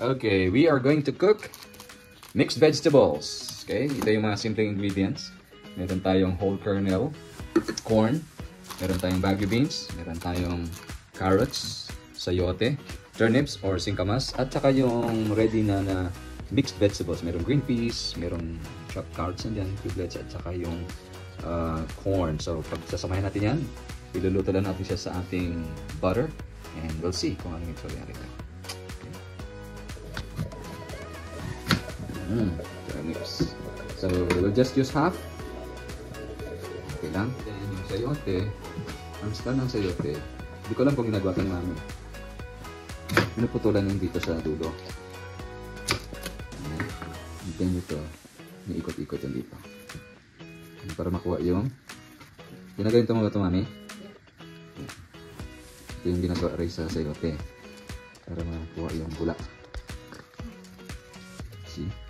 Okay, we are going to cook mixed vegetables. Okay, ito yung mga simpleng ingredients. Meron tayong whole kernel, corn, meron tayong bagu beans, meron tayong carrots, sayote, turnips or singkamas, at saka yung ready na na mixed vegetables. Meron green peas, meron chopped carrots nandiyan, cublets, at saka yung uh, corn. So, pag sasamahin natin yan, iluluto lang natin siya sa ating butter and we'll see kung ano yung itsura Mm, turnips. So, we'll just use half. Okay lang. Then, yung sayote, ang style ng sayote, hindi ko alam kung ginagawa ka ni mami. Pinuputulan yung dito sa dulo. Ayan. And then ito, may ikot-ikot yung dito. Ayan, Para makuha yung Ginagawa mo ba ito, mami? Ito yung ginagawa rin sa sayote. Para makuha yung bula. See?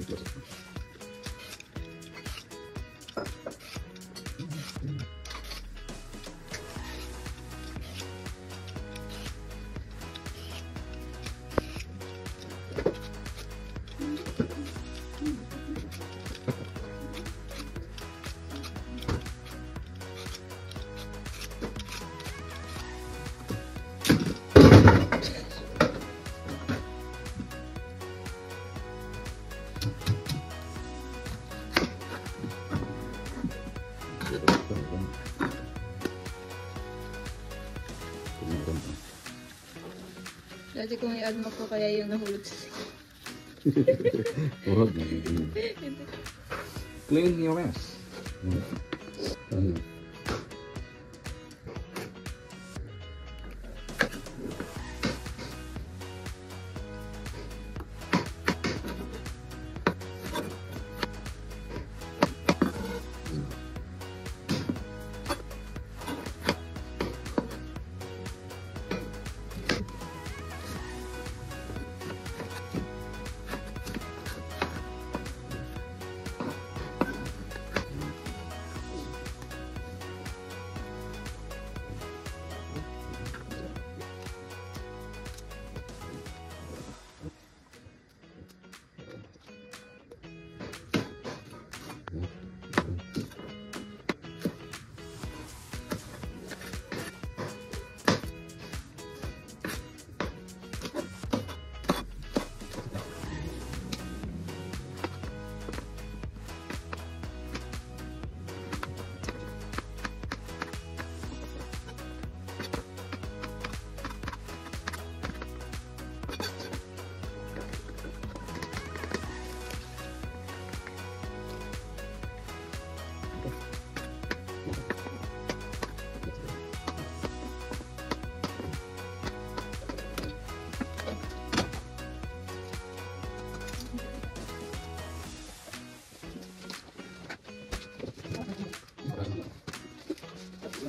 Dito. Dati kung i-add mo ko kaya yung nahulog sa Huwag na Clean your ass. Mm.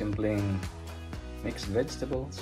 simpleng mixed vegetables.